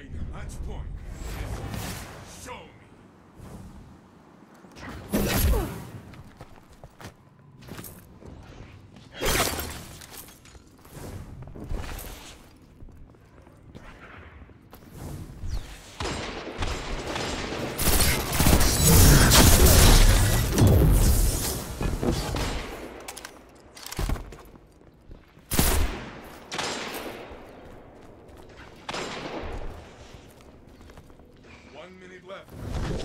Alright, match point. Yeah.